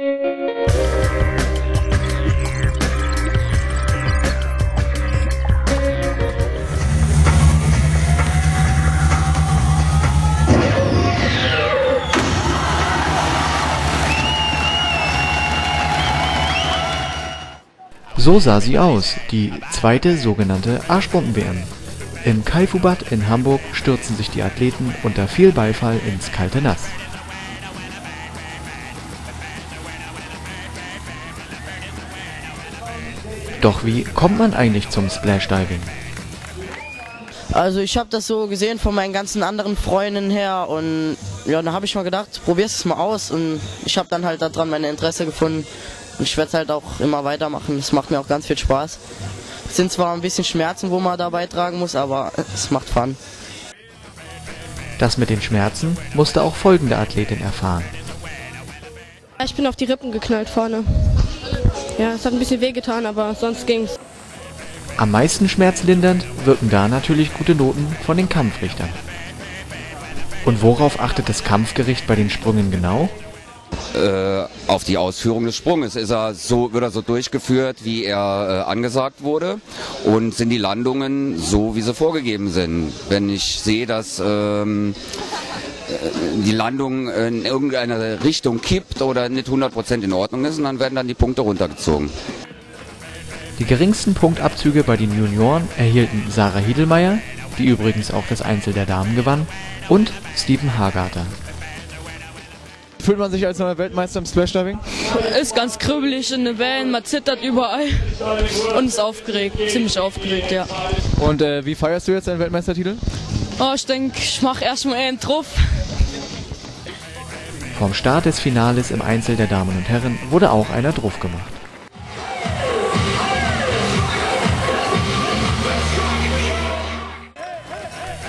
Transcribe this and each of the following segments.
So sah sie aus, die zweite sogenannte Arschbomben-WM. Im Kaifu-Bad in Hamburg stürzten sich die Athleten unter viel Beifall ins kalte Nass. Doch wie kommt man eigentlich zum Splashdiving? Also ich habe das so gesehen von meinen ganzen anderen Freunden her und ja, da habe ich mal gedacht, probier's es mal aus und ich habe dann halt daran mein Interesse gefunden und ich werde es halt auch immer weitermachen. Es macht mir auch ganz viel Spaß. Es sind zwar ein bisschen Schmerzen, wo man da beitragen muss, aber es macht Fun. Das mit den Schmerzen musste auch folgende Athletin erfahren. Ich bin auf die Rippen geknallt vorne. Ja, es hat ein bisschen wehgetan, aber sonst ging's. Am meisten schmerzlindernd wirken da natürlich gute Noten von den Kampfrichtern. Und worauf achtet das Kampfgericht bei den Sprüngen genau? Äh, auf die Ausführung des Sprunges. Ist er so, wird er so durchgeführt, wie er äh, angesagt wurde? Und sind die Landungen so, wie sie vorgegeben sind? Wenn ich sehe, dass ähm, äh, die Landung in irgendeine Richtung kippt oder nicht 100% in Ordnung ist, dann werden dann die Punkte runtergezogen. Die geringsten Punktabzüge bei den Junioren erhielten Sarah Hiedelmeier, die übrigens auch das Einzel der Damen gewann, und Steven Hagarter. Fühlt man sich als neuer Weltmeister im Splashdiving? Ist ganz kribbelig in den Wellen, man zittert überall und ist aufgeregt, ziemlich aufgeregt, ja. Und äh, wie feierst du jetzt deinen Weltmeistertitel? Oh, ich denke, ich mache erstmal einen Truff. Vom Start des Finales im Einzel der Damen und Herren wurde auch einer Druff gemacht.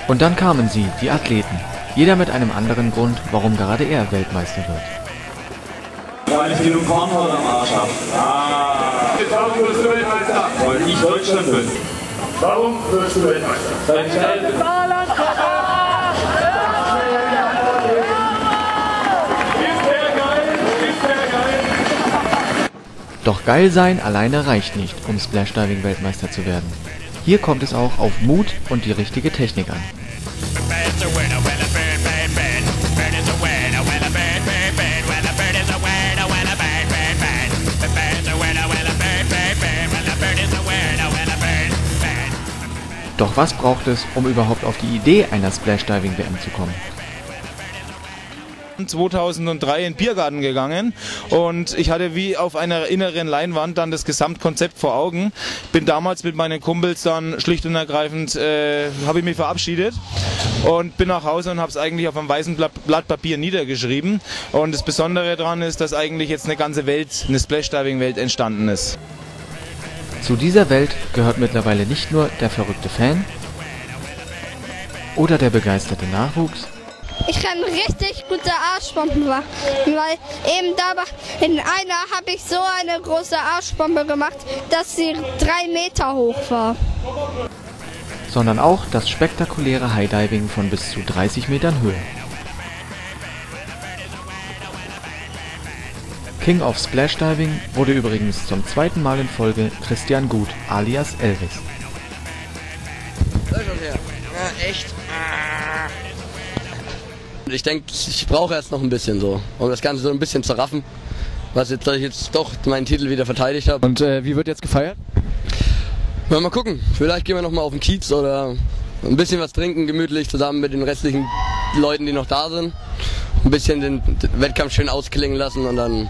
Und dann kamen sie, die Athleten. Jeder mit einem anderen Grund, warum gerade er Weltmeister wird. Weil ich genug Kornhaut am Arsch habe. Ah. Warum wirst du Weltmeister? Weil ich Deutschland bin. Warum wirst du Weltmeister? Weil ich geil bin. Doch geil sein alleine reicht nicht, um Splashdiving Weltmeister zu werden. Hier kommt es auch auf Mut und die richtige Technik an. Doch was braucht es, um überhaupt auf die Idee einer Splashdiving WM zu kommen? 2003 in den Biergarten gegangen und ich hatte wie auf einer inneren Leinwand dann das Gesamtkonzept vor Augen. Bin damals mit meinen Kumpels dann schlicht und ergreifend, äh, habe ich mich verabschiedet und bin nach Hause und habe es eigentlich auf einem weißen Blatt, Blatt, Papier niedergeschrieben. Und das Besondere daran ist, dass eigentlich jetzt eine ganze Welt, eine Splashdiving-Welt entstanden ist. Zu dieser Welt gehört mittlerweile nicht nur der verrückte Fan oder der begeisterte Nachwuchs. Ich kann richtig gute Arschbomben machen, weil eben da in einer habe ich so eine große Arschbombe gemacht, dass sie drei Meter hoch war. Sondern auch das spektakuläre Highdiving von bis zu 30 Metern Höhe. King of Splashdiving wurde übrigens zum zweiten Mal in Folge Christian Gut alias Elvis. Ja, echt. Ich denke, ich brauche erst noch ein bisschen so, um das Ganze so ein bisschen zu raffen, was jetzt, dass ich jetzt doch meinen Titel wieder verteidigt habe. Und äh, wie wird jetzt gefeiert? Mal, mal gucken, vielleicht gehen wir noch mal auf den Kiez oder ein bisschen was trinken, gemütlich zusammen mit den restlichen Leuten, die noch da sind. Ein bisschen den Wettkampf schön ausklingen lassen und dann